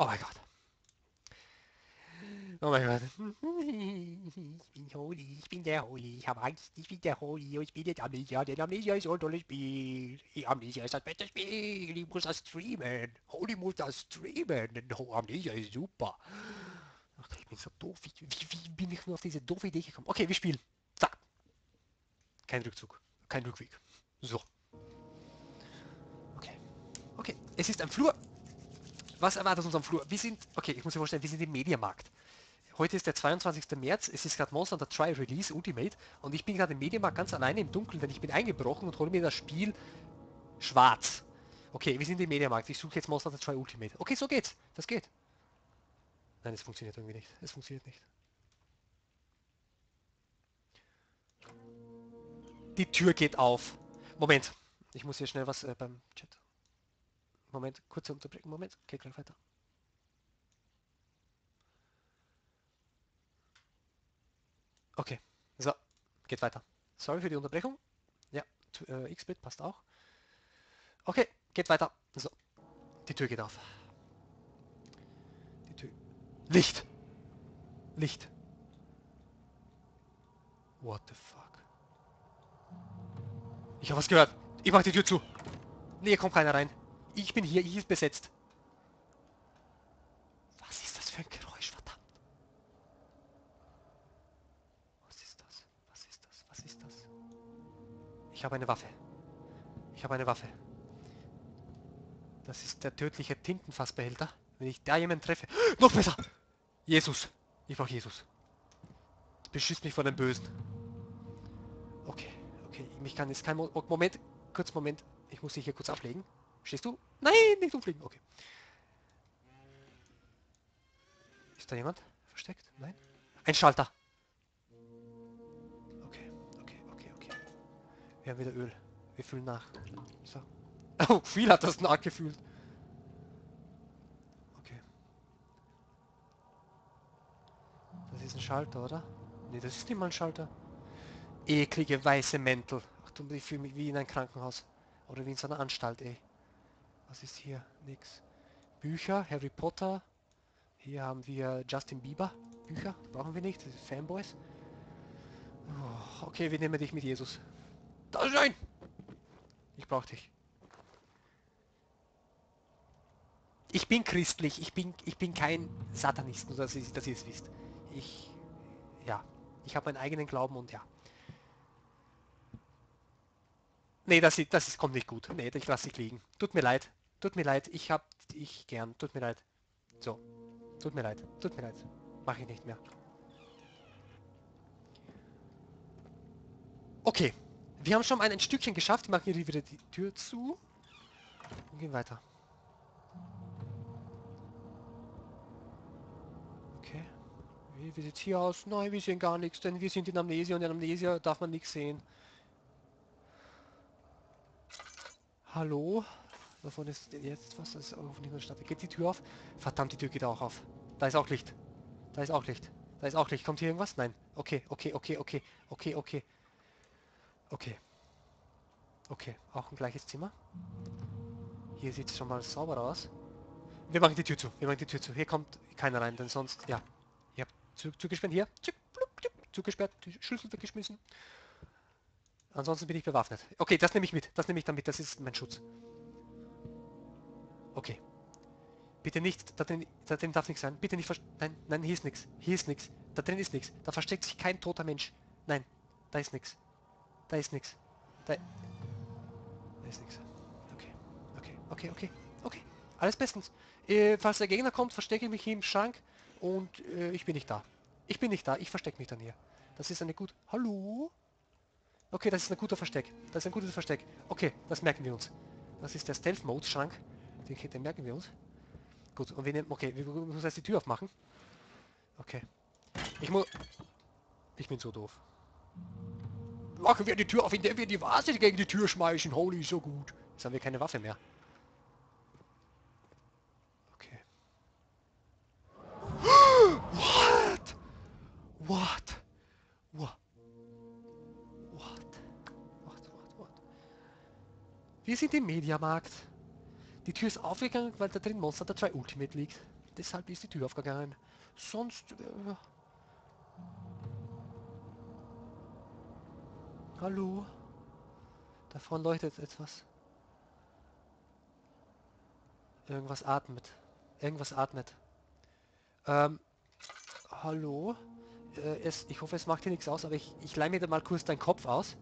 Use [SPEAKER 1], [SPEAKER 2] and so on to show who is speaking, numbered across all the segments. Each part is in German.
[SPEAKER 1] Oh mein Gott. Oh mein Gott. Ich bin Holy, ich bin der Holy, ich habe Angst, ich bin der Holy und ich bin jetzt Amnesia, denn Amnesia ist so ein tolles Spiel. Amnesia ist das beste Spiel, ich muss das streamen. Holy muss das streamen, denn Amnesia ist super. Ach, ich bin so doof, wie, wie bin ich nur auf diese doofe Idee gekommen? Okay, wir spielen. Zack. Kein Rückzug, kein Rückweg. So. Okay. Okay, es ist ein Flur. Was erwartet uns am Flur? Wir sind, okay, ich muss mir vorstellen, wir sind im Mediamarkt. Heute ist der 22. März, es ist gerade Monster Hunter Try Release Ultimate und ich bin gerade im Mediamarkt ganz alleine im Dunkeln, denn ich bin eingebrochen und hole mir das Spiel schwarz. Okay, wir sind im Mediamarkt, ich suche jetzt Monster Hunter Try Ultimate. Okay, so geht's, das geht. Nein, es funktioniert irgendwie nicht, es funktioniert nicht. Die Tür geht auf. Moment, ich muss hier schnell was äh, beim Chat. Moment, kurze Unterbrechung, Moment, geht gleich weiter. Okay, so, geht weiter. Sorry für die Unterbrechung. Ja, äh, X-Bit passt auch. Okay, geht weiter. So, die Tür geht auf. Die Tür. Licht! Licht! What the fuck? Ich habe was gehört. Ich mach die Tür zu. Nee, kommt keiner rein. Ich bin hier, ich ist besetzt. Was ist das für ein Geräusch, verdammt? Was ist das? Was ist das? Was ist das? Ich habe eine Waffe. Ich habe eine Waffe. Das ist der tödliche Tintenfassbehälter. Wenn ich da jemanden treffe... Noch besser! Jesus! Ich brauche Jesus. Beschützt mich vor dem Bösen. Okay, okay. Mich kann jetzt kein... Mo Moment, kurz Moment. Ich muss dich hier kurz ablegen. Stehst du? Nein, nicht umfliegen. Okay. Ist da jemand versteckt? Nein? Ein Schalter. Okay, okay, okay, okay. Wir haben wieder Öl. Wir füllen nach. So. Oh, viel hat das nachgefühlt. Okay. Das ist ein Schalter, oder? Ne, das ist nicht mal ein Schalter. Eklige weiße Mäntel. Ach du, ich fühle mich wie in einem Krankenhaus. Oder wie in so einer Anstalt, ey. Was ist hier? Nix. Bücher, Harry Potter. Hier haben wir Justin Bieber. Bücher, brauchen wir nicht. Das Fanboys. Oh, okay, wir nehmen dich mit Jesus. Da ist ein! Ich brauche dich. Ich bin christlich, ich bin, ich bin kein Satanist, nur dass ihr, dass ihr es wisst. Ich, ja, ich habe meinen eigenen Glauben und ja. Nee, das, das ist, kommt nicht gut. Nee, ich lasse dich liegen. Tut mir leid. Tut mir leid. Ich hab ich gern. Tut mir leid. So. Tut mir leid. Tut mir leid. Mach ich nicht mehr. Okay. Wir haben schon mal ein Stückchen geschafft. Wir machen hier wieder die Tür zu. Und gehen weiter. Okay. Wie, wie sieht hier aus? Nein, wir sehen gar nichts, denn wir sind in Amnesia und in Amnesia darf man nichts sehen. Hallo? Davon ist jetzt was, das ist hoffentlich nur Stadt. Geht die Tür auf? Verdammt, die Tür geht auch auf. Da ist auch Licht. Da ist auch Licht. Da ist auch Licht. Kommt hier irgendwas? Nein. Okay, okay, okay, okay, okay, okay. Okay. Okay, auch ein gleiches Zimmer. Hier sieht es schon mal sauber aus. Wir machen die Tür zu. Wir machen die Tür zu. Hier kommt keiner rein, denn sonst, ja. Habt zu, zugesperrt. Hier. Zugesperrt. Die Schlüssel weggeschmissen. Ansonsten bin ich bewaffnet. Okay, das nehme ich mit. Das nehme ich damit. Das ist mein Schutz. Okay. Bitte nicht. Da drin, da drin darf nichts sein. Bitte nicht Nein, nein, hier ist nichts. Hier ist nichts. Da drin ist nichts. Da versteckt sich kein toter Mensch. Nein, da ist nichts. Da ist nichts. Da, da ist nichts. Okay. Okay, okay, okay. Okay. Alles bestens. Äh, falls der Gegner kommt, verstecke ich mich hier im Schrank und äh, ich bin nicht da. Ich bin nicht da. Ich verstecke mich dann hier. Das ist eine gut... Hallo? Okay, das ist ein guter Versteck. Das ist ein gutes Versteck. Okay, das merken wir uns. Das ist der Stealth-Mode-Schrank. Den, den, merken wir uns. Gut, und wir nehmen... Okay, wir müssen jetzt die Tür aufmachen. Okay. Ich muss... Ich bin so doof. Machen wir die Tür auf, indem wir die Vase gegen die Tür schmeißen. Holy, so gut. Jetzt haben wir keine Waffe mehr. Okay. What? What? What? Wir sind im Mediamarkt. Die Tür ist aufgegangen, weil da drin Monster der 2 Ultimate liegt. Deshalb ist die Tür aufgegangen. Sonst... Äh... Hallo? Davon leuchtet etwas. Irgendwas atmet. Irgendwas atmet. Ähm, hallo? Äh, es, ich hoffe, es macht dir nichts aus, aber ich, ich leih mir da mal kurz deinen Kopf aus.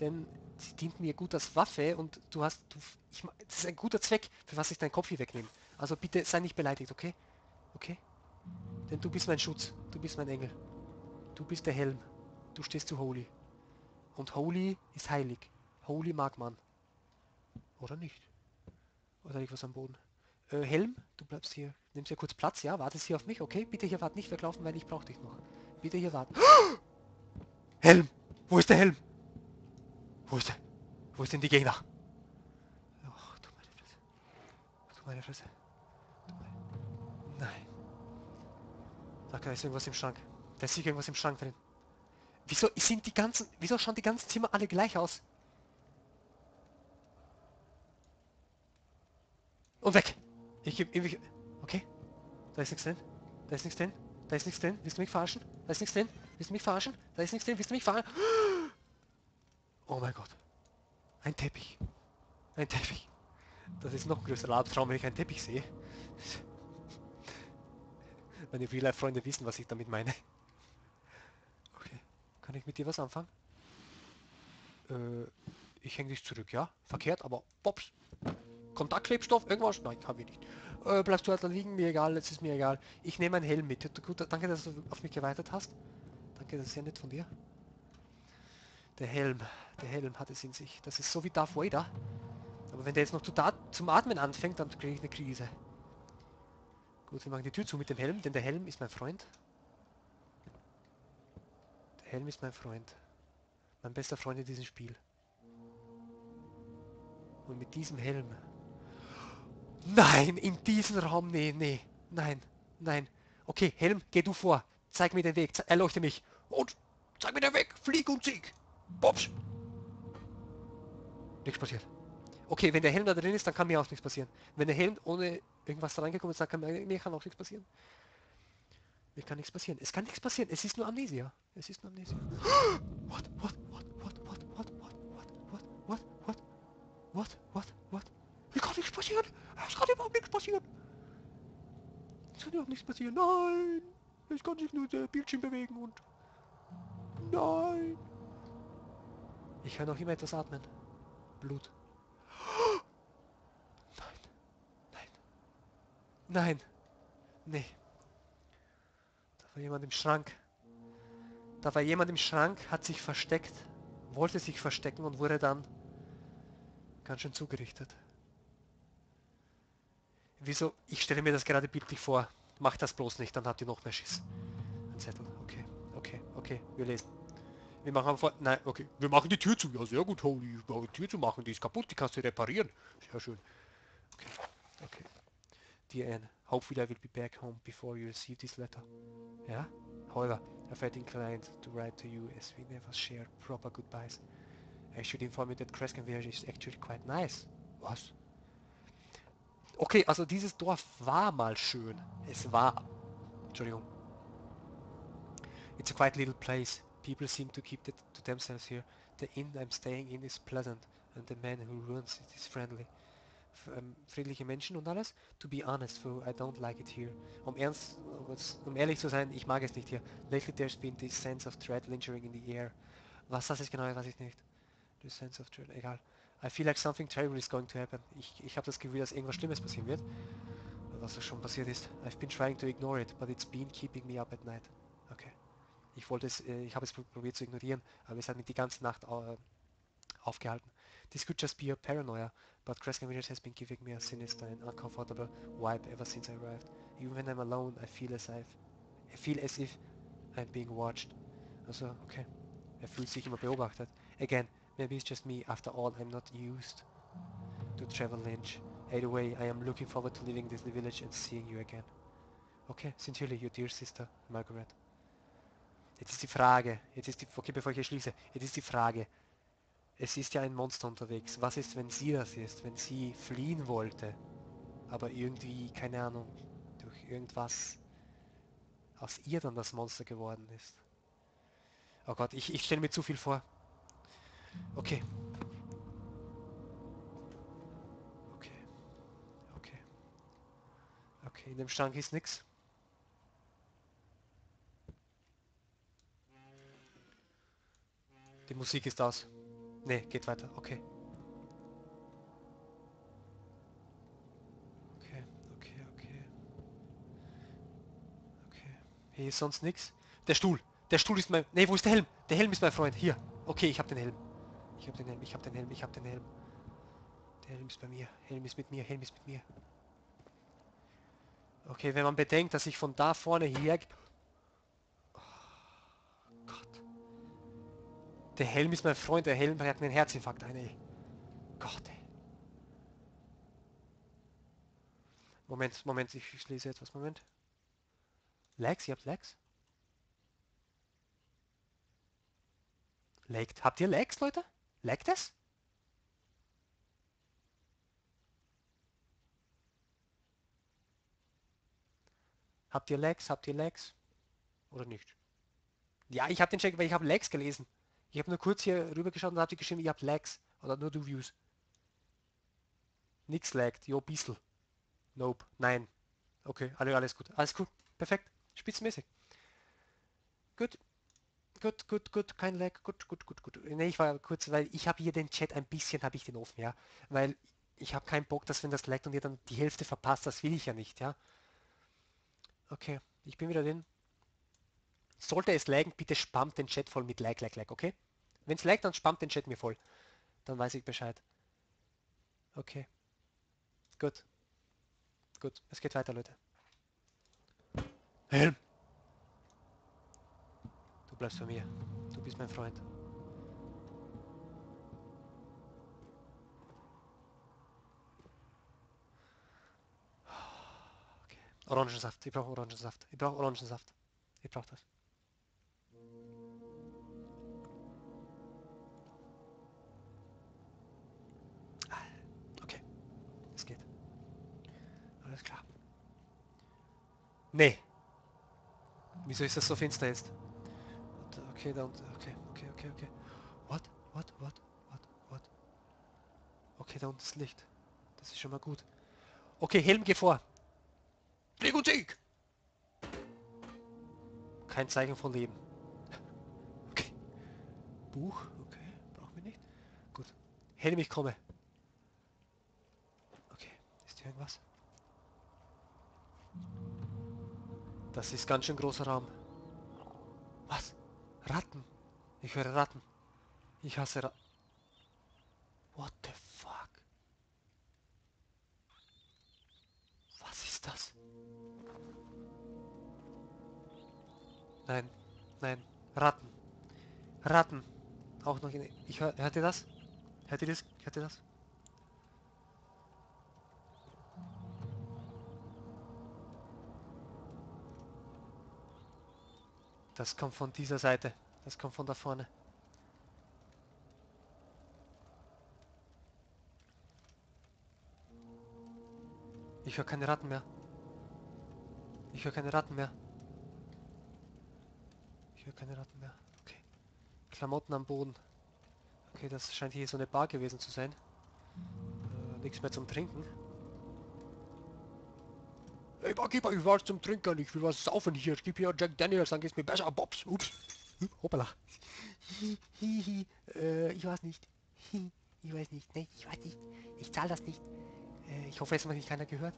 [SPEAKER 1] Denn sie dient mir gut als Waffe und du hast... Du, ich, das ist ein guter Zweck, für was ich deinen Kopf hier wegnehme. Also bitte sei nicht beleidigt, okay? Okay? Denn du bist mein Schutz. Du bist mein Engel. Du bist der Helm. Du stehst zu Holy. Und Holy ist heilig. Holy mag man. Oder nicht? Oder liegt was am Boden? Äh, Helm, du bleibst hier. Nimmst hier kurz Platz, ja? Wartest hier auf mich, okay? Bitte hier wart nicht weglaufen, weil ich brauche dich noch. Bitte hier warten. Helm! Wo ist der Helm? Wo ist der? Wo denn die Gegner? Ach, du meine Fresse. Du meine Fresse. Du meine... Nein. Da ist irgendwas im Schrank. Da ist irgendwas im Schrank drin. Wieso sind die ganzen... Wieso schauen die ganzen Zimmer alle gleich aus? Und weg! Ich gebe ewig... Okay. Da ist nichts drin. Da ist nichts drin. Da ist nichts drin. Willst du mich verarschen? Da ist nichts drin. Willst du mich verarschen? Da ist nichts drin. Willst du mich verarschen? Oh mein Gott. Ein Teppich. Ein Teppich. Das ist noch größerer Albtraum, wenn ich einen Teppich sehe. Meine Real-Life-Freunde wissen, was ich damit meine. Okay. Kann ich mit dir was anfangen? Äh, ich hänge dich zurück, ja? Verkehrt, aber pops. Kontaktklebstoff, irgendwas? Nein, haben wir nicht. Äh, bleibst du halt da liegen, mir egal, es ist mir egal. Ich nehme einen Helm mit. Gut, danke, dass du auf mich geweitert hast. Danke, das ist sehr nett von dir. Der Helm, der Helm hat es in sich. Das ist so wie Darth Vader. Aber wenn der jetzt noch zu zum Atmen anfängt, dann kriege ich eine Krise. Gut, wir machen die Tür zu mit dem Helm, denn der Helm ist mein Freund. Der Helm ist mein Freund. Mein bester Freund in diesem Spiel. Und mit diesem Helm... Nein, in diesem Raum, nee, nee, nein, nein. Okay, Helm, geh du vor. Zeig mir den Weg, erleuchte mich. Und zeig mir den Weg, flieg und sieg. Bobsch. Nichts passiert. Okay, wenn der Helm da drin ist, dann kann mir auch nichts passieren. Wenn der Helm ohne irgendwas da reingekommen ist, dann kann mir, mir kann auch nichts passieren. Mir kann nichts passieren. Es kann nichts passieren. Es ist nur Amnesia. Es ist nur Amnesia. What? What? What? What? What? What? What? What? What? What? What? What? Hier kann nichts passieren. Es kann überhaupt nichts passieren. Es kann überhaupt nichts passieren. Nein. Es kann sich nur der Bildschirm bewegen und... Nein. Ich höre noch immer etwas atmen. Blut. Nein. Nein. Nein. Nee. Da war jemand im Schrank. Da war jemand im Schrank, hat sich versteckt, wollte sich verstecken und wurde dann ganz schön zugerichtet. Wieso? Ich stelle mir das gerade bildlich vor. Mach das bloß nicht, dann habt ihr noch mehr Schiss. Ein Zettel. Okay, okay, okay. Wir lesen. Wir machen einfach... Nein, okay. Wir machen die Tür zu. Ja, sehr gut, Holy. Ich brauche die Tür zu machen. Die ist kaputt. Die kannst du reparieren. Sehr schön. Okay, okay. Dear Anne, hopefully I will be back home before you receive this letter. Yeah? However, I felt inclined to write to you as we never shared proper goodbyes. I should inform you that Kreskin Village is actually quite nice. Was? Okay, also dieses Dorf war mal schön. Es war. Entschuldigung. It's a quite little place. People seem to keep it to themselves here. The inn I'm staying in is pleasant and the man who runs it is friendly. F ähm, friedliche Menschen und alles. To be honest, though, I don't like it here. Um ernst, um ehrlich zu sein, ich mag es nicht hier. Lately there's been this sense of dread lingering in the air. Was das ist genau, weiß ich nicht. The sense of dread, egal. I feel like something terrible is going to happen. Ich, ich habe das Gefühl, dass irgendwas Schlimmes passieren wird. Was schon passiert ist. I've been trying to ignore it, but it's been keeping me up at night. Ich wollte es, äh, ich habe es probiert zu ignorieren, aber es hat mich die ganze Nacht aufgehalten. This could just be a paranoia, but Kreskin Village has been giving me a sinister and uncomfortable vibe ever since I arrived. Even when I'm alone, I feel as I've, I feel as if I'm being watched. Also, okay. Er fühlt sich immer beobachtet. Again, Maybe it's just me, after all I'm not used to travel Lynch. Either way, I am looking forward to leaving this village and seeing you again. Okay, sincerely, your dear sister, Margaret. Jetzt ist die Frage, jetzt ist die, okay, bevor ich hier schließe, jetzt ist die Frage, es ist ja ein Monster unterwegs. Was ist, wenn sie das ist, wenn sie fliehen wollte, aber irgendwie, keine Ahnung, durch irgendwas aus ihr dann das Monster geworden ist. Oh Gott, ich, ich stelle mir zu viel vor. Okay. Okay. Okay. Okay, in dem Schrank ist nix. Musik ist aus. Ne, geht weiter. Okay. Okay, okay, okay. Okay. Hier ist sonst nichts. Der Stuhl. Der Stuhl ist mein... Ne, wo ist der Helm? Der Helm ist mein Freund. Hier. Okay, ich habe den Helm. Ich habe den Helm, ich habe den Helm, ich habe den Helm. Der Helm ist bei mir. Helm ist mit mir, Helm ist mit mir. Okay, wenn man bedenkt, dass ich von da vorne her Der Helm ist mein Freund, der Helm hat einen Herzinfarkt ein, ey. Gott, ey. Moment, Moment, ich, lese etwas, Moment. Lags, ihr habt Lags? Lagt. Habt ihr Lags, Leute? Lagt es? Habt ihr Lags? Habt ihr Lags? Oder nicht? Ja, ich habe den Check, weil ich habe Lags gelesen. Ich habe nur kurz hier rüber geschaut und habe geschrieben, ihr habt Lags. Oder nur du Views. Nix laggt. Jo, bissl. Nope. Nein. Okay, alles, alles gut. Alles gut. Perfekt. Spitzenmäßig. Gut. Gut, gut, gut. Kein Lag. Gut, gut, gut, gut. Ne, ich war kurz, weil ich habe hier den Chat ein bisschen, habe ich den offen, ja. Weil ich habe keinen Bock, dass wenn das laggt und ihr dann die Hälfte verpasst, das will ich ja nicht, ja. Okay, ich bin wieder drin. Sollte es laggen, bitte spammt den Chat voll mit Like, Like, Like, okay? Wenn es laggt, dann spammt den Chat mir voll. Dann weiß ich Bescheid. Okay. Gut. Gut, es geht weiter, Leute. Helm! Du bleibst bei mir. Du bist mein Freund. Okay. Orangensaft. Ich brauche Orangensaft. Ich brauche Orangensaft. Ich brauche das. Wieso ist das so finster jetzt? Okay, da unten. Okay, okay, okay, okay. What? What? What? What? What? Okay, da unten ist Licht. Das ist schon mal gut. Okay, Helm, geh vor. Flieg und Sieg! Kein Zeichen von Leben. Okay. Buch, okay, brauchen wir nicht. Gut. Helm, ich komme. Okay, ist hier irgendwas? Das ist ganz schön großer Raum. Was? Ratten? Ich höre Ratten. Ich hasse Ratten. What the fuck? Was ist das? Nein, nein, Ratten. Ratten. Auch noch in... Ich hör... Hört ihr das? Hört ihr das? Hört ihr das? Das kommt von dieser Seite. Das kommt von da vorne. Ich höre keine Ratten mehr. Ich höre keine Ratten mehr. Ich höre keine Ratten mehr. Okay. Klamotten am Boden. Okay, das scheint hier so eine Bar gewesen zu sein. Äh, nichts mehr zum Trinken. Ey, Barkeeper, ich was zum Trinken, ich will was saufen hier. Ich gebe hier Jack Daniels, dann geht's mir besser. Bobs, ups. Hoppala. äh, ich weiß nicht. ich weiß nicht, ne, ich weiß nicht. Ich zahle das nicht. Äh, ich hoffe, es hat mich keiner gehört.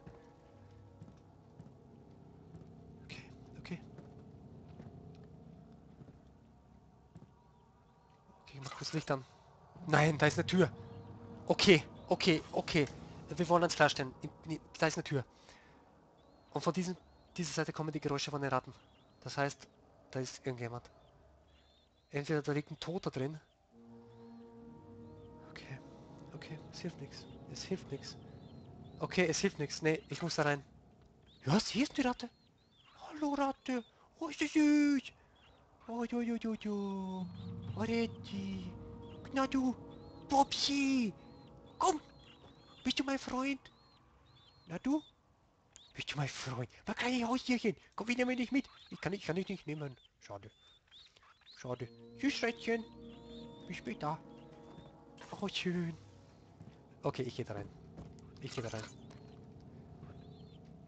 [SPEAKER 1] Okay, okay. Okay, mach kurz Licht an. Nein, da ist eine Tür. Okay, okay, okay. Wir wollen uns klarstellen. Da ist eine Tür. Und von diesem, dieser Seite kommen die Geräusche von den Ratten. Das heißt, da ist irgendjemand. Entweder da liegt ein Toter drin. Okay, okay, es hilft nichts. Es hilft nichts. Okay, es hilft nichts. Nee, ich muss da rein. Ja, sie ist die Ratte. Hallo Ratte. Oh, ist das süß. Oh, jo, jo, jo, jo. Oh, Retti. Bobsi. Komm. Bist du mein Freund? Na du? Bist du mein Freund? Was kann ich Haustierchen? Komm wieder mit dich mit. Ich kann, ich kann dich nicht nehmen. Schade. Schade. Tschüss, Schätzchen. Bis später. Oh, schön. Okay, ich gehe da rein. Ich gehe da rein.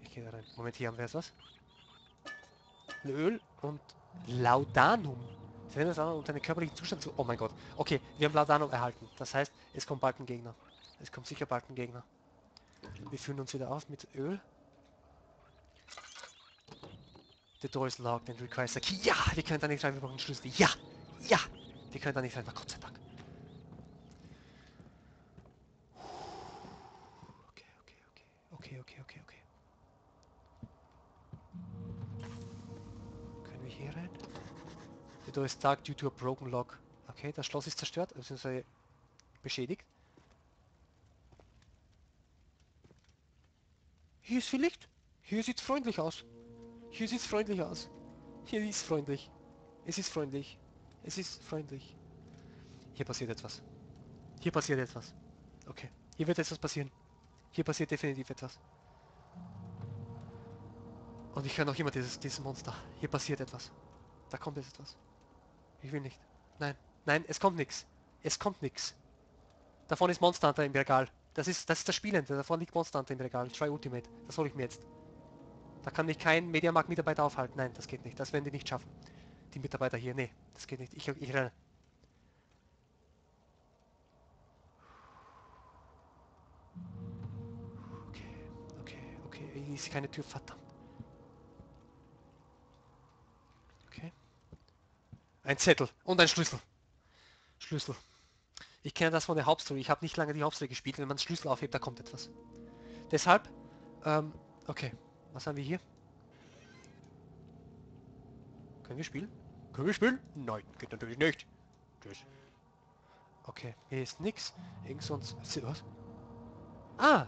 [SPEAKER 1] Ich gehe da rein. Moment, hier haben wir jetzt was. Öl und Laudanum. Verwendet das um deinen körperlichen Zustand zu... Oh mein Gott. Okay, wir haben Laudanum erhalten. Das heißt, es kommt bald ein Gegner. Es kommt sicher bald ein Gegner. Wir führen uns wieder auf mit Öl. The door is locked and requires a key. Ja, wir können da nicht rein, wir brauchen Schlüssel. Ja, ja, wir können da nicht rein, Gott sei Dank. Okay, okay, okay, okay, okay, okay, okay. Können wir hier rein? The door is dark due to a broken lock. Okay, das Schloss ist zerstört, beziehungsweise beschädigt. Hier ist viel Licht. Hier sieht's freundlich aus. Hier sieht's freundlich aus. Hier ist freundlich. Es ist freundlich. Es ist freundlich. Hier passiert etwas. Hier passiert etwas. Okay. Hier wird etwas passieren. Hier passiert definitiv etwas. Und ich höre noch immer dieses, dieses Monster. Hier passiert etwas. Da kommt jetzt etwas. Ich will nicht. Nein. Nein, es kommt nichts. Es kommt nichts. Davon ist Monster Hunter im Regal. Das ist, das ist das Spielende. Davon liegt Monster Hunter im Regal. Try Ultimate. Das hole ich mir jetzt. Da kann mich kein Mediamarkt-Mitarbeiter aufhalten. Nein, das geht nicht. Das werden die nicht schaffen. Die Mitarbeiter hier. Nee, das geht nicht. Ich, ich renne. Okay, okay, okay. Hier ist keine Tür. Verdammt. Okay. Ein Zettel und ein Schlüssel. Schlüssel. Ich kenne das von der Hauptstory. Ich habe nicht lange die Hauptstory gespielt. Wenn man Schlüssel aufhebt, da kommt etwas. Deshalb, ähm, okay. Was haben wir hier? Können wir spielen? Können wir spielen? Nein, geht natürlich nicht. Tschüss. Okay, hier ist nix. Irgend sonst... Was? Ah!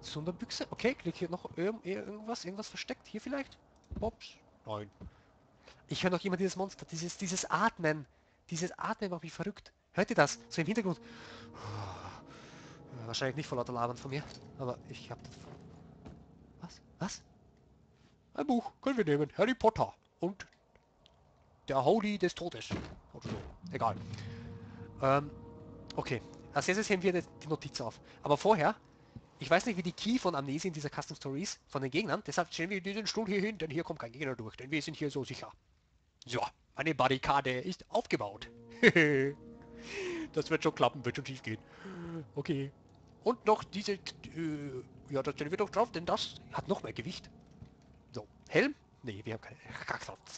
[SPEAKER 1] Sonderbüchse. Okay, klick hier noch irg irgendwas. Irgendwas versteckt. Hier vielleicht? Pops. Nein. Ich höre noch immer dieses Monster. Dieses, dieses Atmen. Dieses Atmen macht mich verrückt. Hört ihr das? So im Hintergrund. Wahrscheinlich nicht vor lauter Labern von mir. Aber ich habe das was? Ein Buch können wir nehmen. Harry Potter und der Holy des Todes. Egal. Ähm, okay. Als erstes heben wir die Notiz auf. Aber vorher, ich weiß nicht, wie die Key von Amnesia in dieser Custom Stories von den Gegnern, deshalb stellen wir diesen Stuhl hier hin, denn hier kommt kein Gegner durch, denn wir sind hier so sicher. So, eine Barrikade ist aufgebaut. das wird schon klappen, wird schon schief gehen. Okay. Und noch diese äh, ja, das stellen wir doch drauf, denn das hat noch mehr Gewicht. So, Helm? Nee, wir haben keine...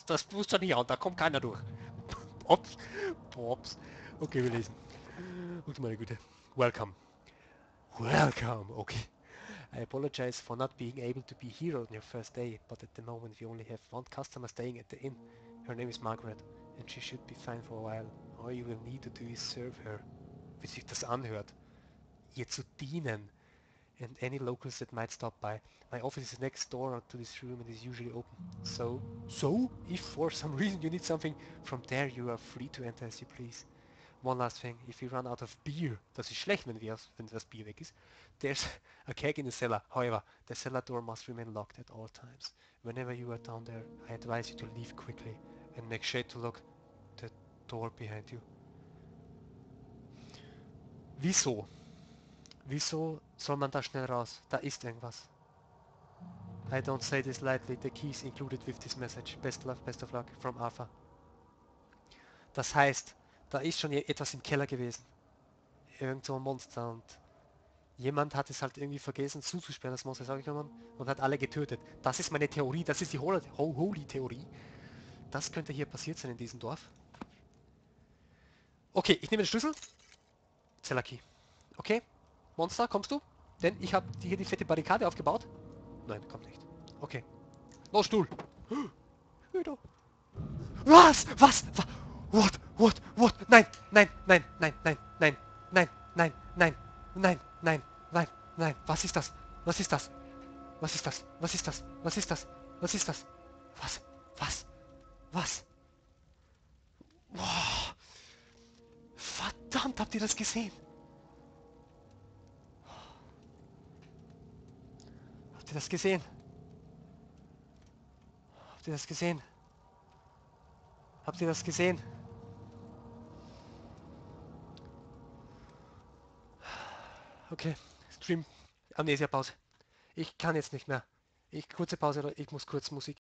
[SPEAKER 1] Das, muss doch nicht an, da kommt keiner durch. Pops. Pops. Okay, wir lesen. Und meine Güte. Welcome. Welcome. Okay. I apologize for not being able to be here on your first day, but at the moment we only have one customer staying at the inn. Her name is Margaret, and she should be fine for a while. All you will need to do is serve her. Wie sich das anhört. Ihr zu dienen and any locals that might stop by. My office is next door to this room and is usually open. So, so, if for some reason you need something from there, you are free to enter as you please. One last thing, if you run out of beer, das ist schlecht, wenn, wir, wenn das Bier weg ist, there's a keg in the cellar. However, the cellar door must remain locked at all times. Whenever you are down there, I advise you to leave quickly and make sure to lock the door behind you. Wieso? Wieso soll man da schnell raus? Da ist irgendwas. I don't say this lightly, the keys included with this message. Best luck, best of luck, from Arthur. Das heißt, da ist schon etwas im Keller gewesen. Irgend so ein Monster und jemand hat es halt irgendwie vergessen zuzusperren, das Monster ist gekommen und hat alle getötet. Das ist meine Theorie, das ist die Holy-Theorie. Das könnte hier passiert sein in diesem Dorf. Okay, ich nehme den Schlüssel. Zellerkey. Okay, Monster, kommst du? Denn ich habe hier die fette Barrikade aufgebaut. Nein, kommt nicht. Okay. Los, Stuhl. Wieder. Was? Was? What? What? What? Nein, nein, nein, nein, nein, nein, nein, nein, nein, nein, nein, nein, nein. Was ist das? Was ist das? Was ist das? Was ist das? Was ist das? Was ist das? Was? Was? Was? Verdammt, habt ihr das gesehen? Habt ihr das gesehen? Habt ihr das gesehen? Habt ihr das gesehen? Okay, Stream, Amnesia-Pause. Ich kann jetzt nicht mehr. Ich kurze Pause, ich muss kurz Musik.